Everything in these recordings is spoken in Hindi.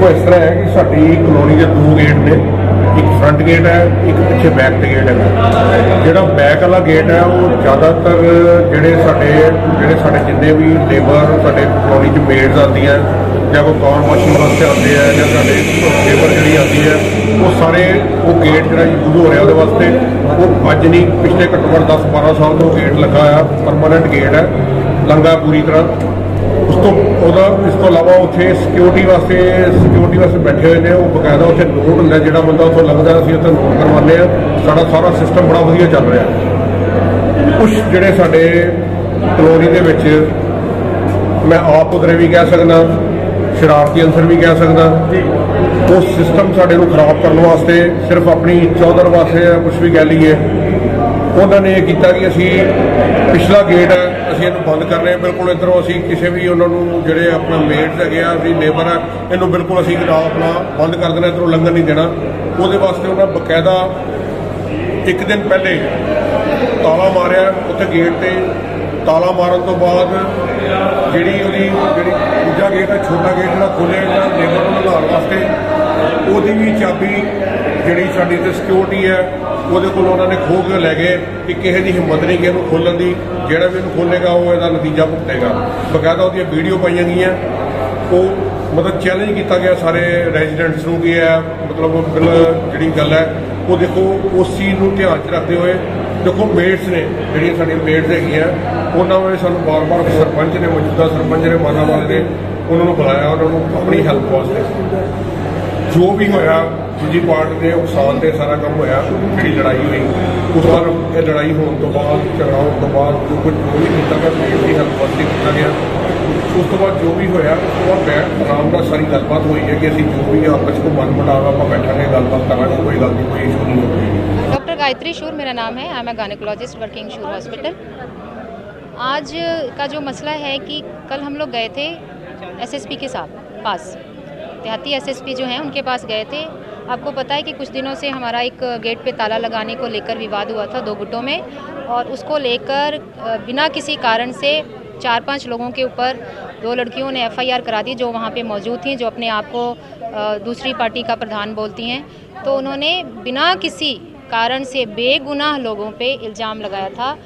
ਦੇਖੋ, ਇਸ ਤਰ੍ਹਾਂ ਹੈ ਕਿ ਸਾਡੀ ਕਲੋਨੀ ਦੇ ਦੋ ਗੇਟ ਨੇ। ਇੱਕ ਫਰੰਟ ਗੇਟ ਹੈ, ਇੱਕ ਪਿੱਛੇ ਬੈਕ ਗੇਟ ਹੈ ਜਿਹੜਾ ਬੈਕ ਵਾਲਾ ਗੇਟ ਹੈ, ਉਹ ਜ਼ਿਆਦਾਤਰ ਜਿਹੜੇ ਸਾਡੇ ਜਿਹੜੇ ਸਾਡੇ ਜਿੰਨੇ ਵੀ ਲੇਬਰ ਸਾਡੇ ਕਲੋਨੀ 'ਚ ਮੇਡਸ ਆਉਂਦੀਆਂ, ਜਾਂ ਕੋਈ ਕਾਰ ਵਾਸ਼ਿੰਗ ਵਾਸਤੇ ਆਉਂਦੇ ਆ, ਜਾਂ ਸਾਡੇ ਲੇਬਰ ਜਿਹੜੀ ਆਉਂਦੀ ਹੈ, ਉਹ ਸਾਰੇ ਉਹ ਗੇਟ ਜਿਹੜਾ ਯੂਜ਼ ਹੋ ਰਿਹਾ ਉਹਦੇ ਵਾਸਤੇ। ਉਹ ਅੱਜ ਨਹੀਂ, ਪਿਛਲੇ ਘੱਟੋ ਘੱਟ 10 12 ਸਾਲ ਤੋਂ ਗੇਟ ਲੱਗਾ ਆ ਪਰਮਾਨੈਂਟ ਗੇਟ ਹੈ। ਲੰਗਾ ਪੂਰੀ ਤਰ੍ਹਾਂ। ਤੋਂ ਉਹਦਾ ਇਸ ਤੋਂ ਇਲਾਵਾ ਉੱਥੇ ਸਿਕਿਉਰਿਟੀ ਵਾਸਤੇ ਸਿਕਿਉਰਿਟੀ ਵਾਸਤੇ ਬੈਠੇ ਹੋਏ ਨੇ, ਉਹ ਬਕਾਇਦਾ ਉੱਥੇ ਨੋਟ ਹੁੰਦਾ, ਜਿਹੜਾ ਬੰਦਾ ਉੱਥੋਂ ਲੱਗਦਾ ਅਸੀਂ ਉੱਥੇ ਨੋਟ ਕਰਵਾਉਂਦੇ ਆ ਸਾਡਾ ਸਾਰਾ ਸਿਸਟਮ ਬੜਾ ਵਧੀਆ ਚੱਲ ਰਿਹਾ। ਕੁਝ ਜਿਹੜੇ ਸਾਡੇ ਕਲੋਨੀ ਦੇ ਵਿੱਚ ਮੈਂ ਆਪ ਉਧਰੇ ਵੀ ਕਹਿ ਸਕਦਾ, ਸ਼ਰਾਰਤੀ ਅੰਸਰ ਵੀ ਕਹਿ ਸਕਦਾ, ਉਹ ਸਿਸਟਮ ਸਾਡੇ ਨੂੰ ਖਰਾਬ ਕਰਨ ਵਾਸਤੇ ਸਿਰਫ ਆਪਣੀ ਚੌਧਰ ਵਾਸਤੇ ਜਾਂ ਕੁਝ ਵੀ ਕਹਿ ਲਈਏ। ਉਹਨਾਂ ਨੇ ਇਹ ਕੀਤਾ ਕਿ ਅਸੀਂ ਪਿਛਲਾ ਗੇਟ ਹੈ ਅਸੀਂ ਇਹਨੂੰ ਬੰਦ ਕਰ ਰਹੇ ਹਾਂ। ਬਿਲਕੁਲ ਇਧਰੋਂ ਅਸੀਂ ਕਿਸੇ ਵੀ ਉਹਨਾਂ ਨੂੰ ਜਿਹੜੇ ਆਪਣਾ ਮੇਡਸ ਹੈਗੇ ਆ ਵੀ ਲੇਬਰ ਆ, ਇਹਨੂੰ ਬਿਲਕੁਲ ਅਸੀਂ ਜਿਹੜਾ ਆਪਣਾ ਬੰਦ ਕਰ ਦੇਣਾ, ਇਧਰੋਂ ਲੰਘਣ ਨਹੀਂ ਦੇਣਾ। ਉਹਦੇ ਵਾਸਤੇ ਉਹਨਾਂ ਬਕਾਇਦਾ ਇੱਕ ਦਿਨ ਪਹਿਲੇ ਤਾਲਾ ਮਾਰਿਆ ਉੱਥੇ ਗੇਟ ਤੇ। ਤਾਲਾ ਮਾਰਨ ਤੋਂ ਬਾਅਦ ਜਿਹੜੀ ਉਹਦੀ, ਜਿਹੜੀ ਦੂਜਾ ਗੇਟ ਹੈ ਛੋਟਾ ਗੇਟ ਜਿਹੜਾ ਖੋਲ੍ਹਿਆ ਜਿਹੜਾ ਲੇਬਰ ਨੂੰ ਲਾਉਣ ਵਾਸਤੇ, ਉਹਦੀ ਵੀ ਚਾਬੀ ਜਿਹੜੀ ਸਾਡੀ ਤੇ ਸਿਕਿਉਰਿਟੀ ਹੈ, ਉਹਦੇ ਕੋਲ ਉਹਨਾਂ ਨੇ ਖੋਹ ਕੇ ਲੈ ਗਏ ਕਿ ਕਿਸੇ ਦੀ ਹਿੰਮਤ ਨਹੀਂ ਕਿ ਇਹਨੂੰ ਖੋਲਣ ਦੀ। ਜਿਹੜਾ ਵੀ ਇਹਨੂੰ ਖੋਲੇਗਾ ਉਹ ਇਹਦਾ ਨਤੀਜਾ ਭੁਗਤੇਗਾ। ਬਕਾਇਦਾ ਉਹਦੀਆਂ ਵੀਡੀਓ ਪਾਈਆਂ ਗਈਆਂ। ਉਹ ਮਤਲਬ ਚੈਲੰਜ ਕੀਤਾ ਗਿਆ ਸਾਰੇ ਰੈਜ਼ੀਡੈਂਟਸ ਨੂੰ ਕਿ ਹੈ ਮਤਲਬ ਜਿਹੜੀ ਗੱਲ ਹੈ, ਉਹ ਦੇਖੋ, ਉਸ ਚੀਜ਼ ਨੂੰ ਧਿਆਨ 'ਚ ਰੱਖਦੇ ਹੋਏ ਦੇਖੋ ਮੇਟਸ ਨੇ, ਜਿਹੜੀਆਂ ਸਾਡੀਆਂ ਮੇਟਸ ਹੈਗੀਆਂ, ਉਹਨਾਂ ਨੇ ਸਾਨੂੰ ਬਾਰ-ਬਾਰ ਸਰਪੰਚ ਨੇ, ਮੌਜੂਦਾ ਸਰਪੰਚ ਨੇ ਮਾਨਾ ਵਾਲੇ ਨੇ, ਉਹਨਾਂ ਨੂੰ ਬੁਲਾਇਆ, ਉਹਨਾਂ ਨੂੰ ਆਪਣੀ ਹੈਲਪ ਵਾਸਤੇ। ਜੋ ਵੀ ਹੋਇਆ ਦੂਜੀ ਪਾਰਟੀ ਦੇ ਉਕਸਾਨ ਤੇ ਸਾਰਾ ਕੰਮ ਹੋਇਆ ਜਿਹੜੀ ਲੜਾਈ ਹੋਈ ਉਸ ਤੋਂ ਬਾਅਦ ਇਹ ਲੜਾਈ ਹੋਣ ਤੋਂ ਬਾਅਦ ਝਗੜਾ ਹੋਣ ਤੋਂ ਬਾਅਦ ਜੋ ਕੁਝ ਜੋ ਵੀ ਕੀਤਾ ਗਿਆ ਮੇਡ ਦੀ ਹੈਲਪ ਵਾਸਤੇ ਕੀਤਾ ਗਿਆ ਉਸ ਤੋਂ ਬਾਅਦ ਜੋ ਵੀ ਹੋਇਆ ਉਸ ਤੋਂ ਬਾਅਦ ਬੈਠ ਆਰਾਮ ਨਾਲ ਸਾਰੀ ਗੱਲਬਾਤ ਹੋਈ ਹੈ ਕਿ ਅਸੀਂ ਜੋ ਵੀ ਆਪਸ ਵਿੱਚ ਮਨ ਮੁਟਾਵਾ ਆਪਾਂ ਬੈਠਾਂਗੇ ਗੱਲਬਾਤ ਕਰਾਂਗੇ ਕੋਈ ਗੱਲ ਨਹੀਂ ਕੋਈ ਇਸ਼ੂ ਨਹੀਂ ਹੋਵੇਗੀ डॉक्टर गायत्री शूर मेरा नाम है I am a gynaecologist working Shoor hospital आज का जो मसला है कि कल हम लोग गए थे एसएसपी के साथ पास देहाती एसएसपी जो हैं, उनके पास गए थे। आपको पता है कि कुछ दिनों से हमारा एक गेट पे ताला लगाने को लेकर विवाद हुआ था दो गुटों में और उसको लेकर बिना किसी कारण से चार पाँच लोगों के ऊपर दो लड़कियों ने एफआईआर करा दी जो वहाँ पे मौजूद थी, जो अपने आप को दूसरी पार्टी का प्रधान बोलती हैं। तो उन्होंने बिना किसी कारण से बेगुनाह लोगों पे इल्ज़ाम लगाया था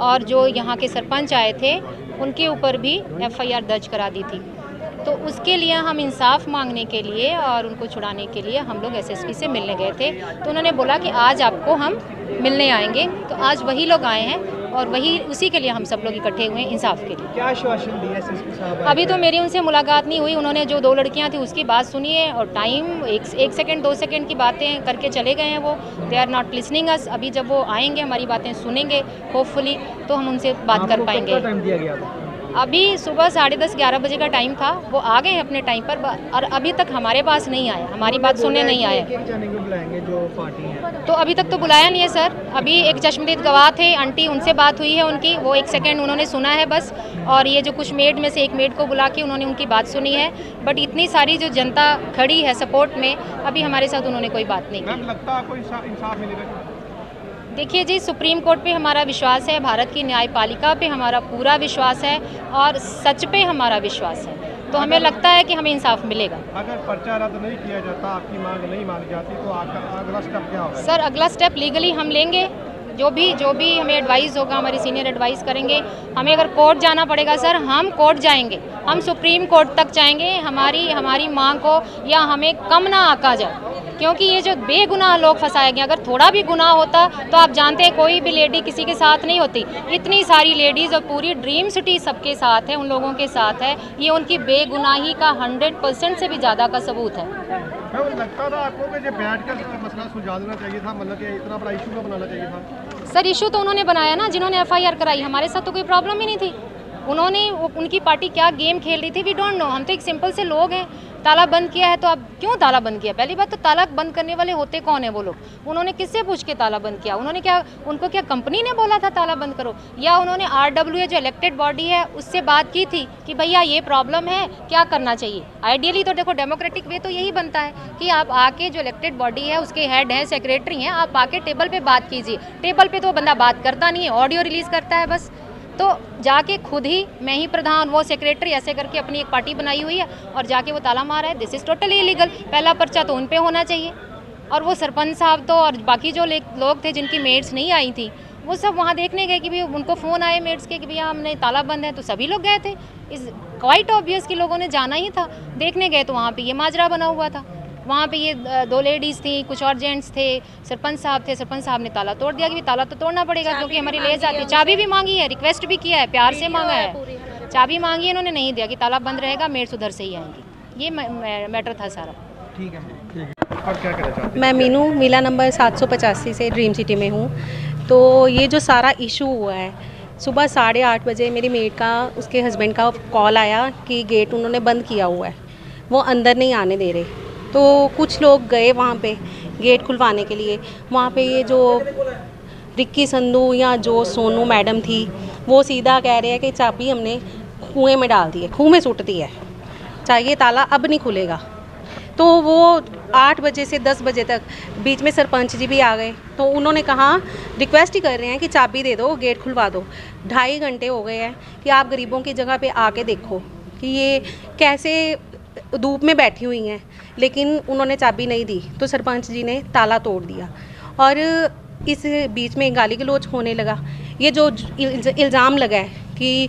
और जो यहाँ के सरपंच आए थे, उनके ऊपर भी एफआईआर दर्ज करा दी थी। तो उसके लिए हम इंसाफ मांगने के लिए और उनको छुड़ाने के लिए हम लोग एसएसपी से मिलने गए थे। तो उन्होंने बोला कि आज आपको हम मिलने आएँगे। तो आज वही लोग आए हैं और वही उसी के लिए हम सब लोग इकट्ठे हुए हैं इंसाफ के लिए। क्या आश्वासन दिया साहब अभी तो मेरी उनसे मुलाकात नहीं हुई। उन्होंने जो दो लड़कियाँ थी उसकी बात सुनी है और टाइम एक एक सेकंड दो सेकंड की बातें करके चले गए हैं वो। They are not listening us अभी जब वो आएँगे हमारी बातें सुनेंगे होपफुली तो हम उनसे बात कर पाएँगे। अभी सुबह साढ़े दस ग्यारह बजे का टाइम था वो आ गए अपने टाइम पर और अभी तक हमारे पास नहीं आए हमारी बात सुनने नहीं है। तो अभी तक तो बुलाया नहीं है सर। अभी एक चश्मदीद गवाह थे आंटी उनसे बात हुई है उनकी वो एक सेकंड उन्होंने सुना है बस और ये जो कुछ मेड में से एक मेड को बुला के उन्होंने उनकी बात सुनी है। बट इतनी सारी जो जनता खड़ी है सपोर्ट में अभी हमारे साथ उन्होंने कोई बात नहीं की। लगता है आपको इंसाफ मिलेगा देखिए जी सुप्रीम कोर्ट पे हमारा विश्वास है भारत की न्यायपालिका पे हमारा पूरा विश्वास है और सच पे हमारा विश्वास है। तो हमें लगता है कि हमें इंसाफ मिलेगा। अगर पर्चा रद्द नहीं किया जाता आपकी मांग नहीं मानी जाती तो अगला स्टेप क्या होगा? सर अगला स्टेप लीगली हम लेंगे। जो भी जो भी हमें एडवाइस होगा हमारे सीनियर एडवाइस करेंगे। हमें अगर कोर्ट जाना पड़ेगा सर हम कोर्ट जाएँगे। हम सुप्रीम कोर्ट तक जाएँगे। हमारी हमारी मांग को या हमें कम ना आका जाए। क्योंकि ये जो बेगुनाह लोग फंसाए गए अगर थोड़ा भी गुनाह होता तो आप जानते हैं कोई भी लेडी किसी के साथ नहीं होती। इतनी सारी लेडीज़ और पूरी ड्रीम सिटी सबके साथ है उन लोगों के साथ है। ये उनकी बेगुनाही का हंड्रेड परसेंट से भी ज़्यादा का सबूत है। लगता था आपको कि बैठ कर मसला सुलझा देना चाहिए था मतलब कि इतना बड़ा इशू का बनाना चाहिए था? सर इशू तो उन्होंने बनाया ना जिन्होंने एफआईआर कराई। हमारे साथ तो कोई प्रॉब्लम ही नहीं थी। उन्होंने उनकी पार्टी क्या गेम खेल रही थी वी डोंट नो हम तो एक सिंपल से लोग हैं। ताला बंद किया है तो अब क्यों ताला बंद किया? पहली बात तो ताला बंद करने वाले होते कौन है वो लोग? उन्होंने किससे पूछ के ताला बंद किया? उन्होंने क्या, उनको क्या कंपनी ने बोला था ताला बंद करो? या उन्होंने आरडब्ल्यूए जो इलेक्टेड बॉडी है, उससे बात की थी कि भैया ये प्रॉब्लम है, क्या करना चाहिए? आइडियली तो देखो डेमोक्रेटिक वे तो यही बनता है कि आप आके जो इलेक्टेड बॉडी है, उसके हेड हैं सेक्रेटरी हैं, आप आके टेबल पर बात कीजिए। टेबल पर तो बंदा बात करता नहीं है ऑडियो रिलीज़ करता है बस। तो जाके खुद ही, मैं ही प्रधान, वो सेक्रेटरी ऐसे करके अपनी एक पार्टी बनाई हुई है और जाके वो ताला मारा है। दिस इज़ टोटली इलीगल पहला पर्चा तो उन पर होना चाहिए। और वो सरपंच साहब तो और बाकी जो लोग थे जिनकी मेड्स नहीं आई थी, वो सब वहाँ देखने गए कि भैया उनको फ़ोन आए मेड्स के कि भैया हमने ताला बंद है तो सभी लोग गए थे। इस क्वाइट ऑब्वियस कि लोगों ने जाना ही था। देखने गए तो वहाँ पे ये माजरा बना हुआ था। वहाँ पे ये दो लेडीज़ थी कुछ और जेंट्स थे सरपंच साहब थे सरपंच साहब ने ताला तोड़ दिया कि भी ताला तो तोड़ना पड़ेगा क्योंकि हमारी ले जाती है चाबी भी मांगी है रिक्वेस्ट भी किया है प्यार से मांगा है। चाबी मांगी है इन्होंने नहीं दिया कि ताला बंद रहेगा मेड्स उधर से ही आएँगी। ये मैटर था सारा। और क्या कहना चाहते मैं मीनू मिला नंबर 785 से ड्रीम सिटी में हूँ। तो ये जो सारा इशू हुआ है सुबह साढ़े आठ बजे मेरी मेड का उसके हस्बैंड का कॉल आया कि गेट उन्होंने बंद किया हुआ है। वो अंदर नहीं आने दे रहे। तो कुछ लोग गए वहाँ पे गेट खुलवाने के लिए। वहाँ पे ये जो रिक्की संधू या जो सोनू मैडम थी, वो सीधा कह रहे हैं कि चाबी हमने कुएँ में डाल दी है, कुएँ में सुट दी है। चाहिए ताला अब नहीं खुलेगा। तो वो आठ बजे से दस बजे तक बीच में सरपंच जी भी आ गए। तो उन्होंने कहा, रिक्वेस्ट ही कर रहे हैं कि चाबी दे दो, गेट खुलवा दो। ढाई घंटे हो गए हैं कि आप गरीबों की जगह पे आके देखो कि ये कैसे धूप में बैठी हुई हैं। लेकिन उन्होंने चाबी नहीं दी तो सरपंच जी ने ताला तोड़ दिया। और इस बीच में गाली गलोच होने लगा। ये जो इल्ज़ाम लगा है कि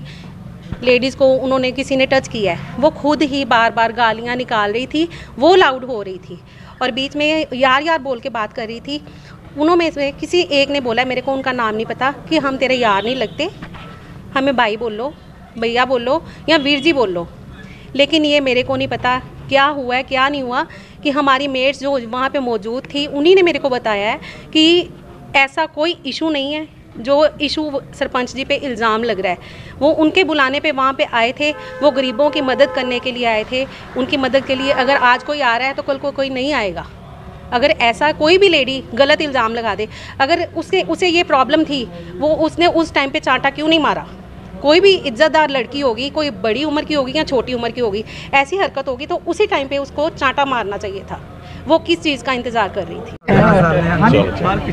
लेडीज़ को उन्होंने किसी ने टच किया है, वो खुद ही बार बार गालियाँ निकाल रही थी, वो लाउड हो रही थी। और बीच में यार यार बोल के बात कर रही थी। उन्होंने से किसी एक ने बोला, मेरे को उनका नाम नहीं पता कि हम तेरे यार नहीं लगते। हमें भाई बोल, भैया बोल या वीर जी बोल। लेकिन ये मेरे को नहीं पता क्या हुआ है, क्या नहीं हुआ, कि हमारी मेट्स जो वहाँ पे मौजूद थी, उन्हीं ने मेरे को बताया है कि ऐसा कोई इशू नहीं है, जो इशू सरपंच जी पे इल्ज़ाम लग रहा है। वो उनके बुलाने पे वहाँ पे आए थे, वो गरीबों की मदद करने के लिए आए थे। उनकी मदद के लिए अगर आज कोई आ रहा है तो कल को कोई नहीं आएगा। अगर ऐसा कोई भी लेडी गलत इल्ज़ाम लगा दे, अगर उसके, उसे ये प्रॉब्लम थी, वो उसने उस टाइम पे चांटा क्यों नहीं मारा? कोई भी इज्जतदार लड़की होगी, कोई बड़ी उम्र की होगी या छोटी उम्र की होगी, ऐसी हरकत होगी तो उसी टाइम पे उसको चांटा मारना चाहिए था। वो किस चीज़ का इंतज़ार कर रही थी ਹਾਂਜੀ ਸਰ ਕੀ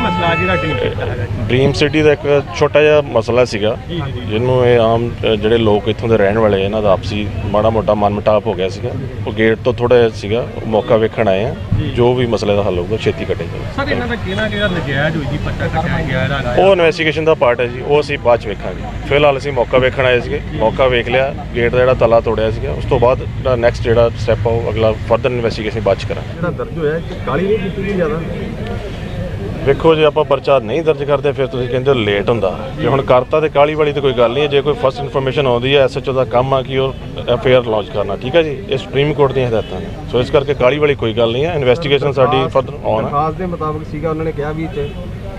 ਮਸਲਾ ਜਿਹੜਾ ਡੀਲ ਕੀਤਾ ਹੈਗਾ ਜੀ ਡ੍ਰੀਮ ਸਿਟੀ ਦਾ ਇੱਕ ਛੋਟਾ ਜਿਹਾ ਮਸਲਾ ਸੀਗਾ ਜਿਹਨੂੰ ਇਹ ਆਮ ਅ, ਜਿਹੜੇ ਲੋਕ ਇੱਥੋਂ ਦੇ ਰਹਿਣ ਵਾਲੇ ਇਹਨਾਂ ਦਾ ਆਪਸੀ ਮਾੜਾ ਮੋਟਾ ਮਨਮਟਾਪ ਹੋ ਗਿਆ ਸੀਗਾ ਉਹ ਗੇਟ ਤੋਂ ਥੋੜਾ ਜਿਹਾ ਸੀਗਾ ਉਹ ਮੌਕਾ ਵੇਖਣ ਆਏ ਆ ਜੋ ਵੀ ਮਸਲੇ ਦਾ ਹੱਲ ਹੋਊਗਾ ਛੇਤੀ ਕੱਢੇਗਾ ਸਰ ਇਹਨਾਂ ਦਾ ਕਹਿਣਾ ਕਿ ਜਿਹੜਾ ਨਜਾਇਜ਼ ਹੋਈ ਜੀ ਪੱਟਾ ਕੱਟਿਆ ਗਿਆ ਇਹਦਾ ਹੈਗਾ ਉਹ ਇਨਵੈਸਟੀਗੇਸ਼ਨ ਦਾ ਪਾਰਟ ਹੈ ਜੀ ਉਹ ਅਸੀਂ ਬਾਅਦ ਚ ਵੇਖਾਂਗੇ ਫਿਲਹਾਲ ਅਸੀਂ ਮੌਕਾ ਵੇਖਣ ਆਏ ਸੀਗੇ। ਮੌਕਾ ਵੇਖ ਲਿਆ ਗੇਟ ਦਾ ਜਿਹੜਾ ਤਲਾ ਤੋੜਿਆ ਸੀਗਾ। ਉਸ ਤੋਂ ਬਾਅਦ ਜਿਹੜਾ ਨੈਕਸਟ ਜਿਹੜਾ ਸਟੈਪ ਆ ਉਹ ਅਗਲਾ ਫਰਦਰ ਇਨਵੈਸਟੀਗੇਸ਼ਨ ਬਾਅਦ ਚ ਕਰਾਂਗੇ। ਜਿਹੜਾ ਦਰਜ ਹੋਇਆ ਕਾਲੀ ਨਹੀਂ ਕੀਤੀ ਜ਼ਿਆਦਾ? ਵੇਖੋ ਜੇ ਆਪਾਂ ਪਰਚਾ ਨਹੀਂ ਦਰਜ ਕਰਦੇ ਫਿਰ ਤੁਸੀਂ ਕਹਿੰਦੇ ਹੋ ਲੇਟ ਹੁੰਦਾ। ਜੇ ਹੁਣ ਕਰਤਾ ਤੇ ਕਾਲੀ ਵਾਲੀ ਤੇ ਕੋਈ ਗੱਲ ਨਹੀਂ ਹੈ ਜੇ ਕੋਈ ਫਸਟ ਇਨਫੋਰਮੇਸ਼ਨ ਆਉਂਦੀ ਹੈ ਐਸਐਚਓ ਦਾ ਕੰਮ ਆ ਕਿ ਉਹ ਐਫ ਲਾਂਚ ਕਰਨਾ ਠੀਕ ਹੈ ਜੀ? ਇਹ ਸੁਪਰੀਮ ਕੋਰਟ ਦੀਆਂ ਹਦਾਇਤਾਂ ਨੇ। ਸੋ ਇਸ ਕਰਕੇ ਕਾਲੀ ਵਾਲੀ ਕੋਈ ਗੱਲ ਨਹੀਂ ਹੈ ਇਨਵੈਸਟੀਗੇਸ਼ਨ ਸਾਡੀ ਫਰਦਰ ਆਨ ਹੈ। ਦਰਖਾਸਤ ਦੇ ਮੁਤਾਬਕ ਸੀਗਾ ਉਹਨਾਂ ਨੇ ਕਿਹਾ ਵੀ ਤੇ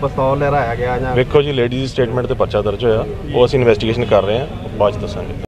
ਪਿਸਤੌਲ ਲਹਿਰਾਇਆ ਗਿਆ ਜਾਂ ਵੇਖੋ ਜੀ ਲੇਡੀ ਦੀ ਸਟੇਟਮੈਂਟ ਤੇ ਪਰਚਾ ਦਰਜ ਹੋਇਆ ਉਹ ਅਸੀਂ ਇਨਵੈਸਟੀਗੇਸ਼ਨ ਕਰ ਰਹੇ ਹਾਂ ਬਾਅਦ ਚ ਦੱਸਾਂਗੇ।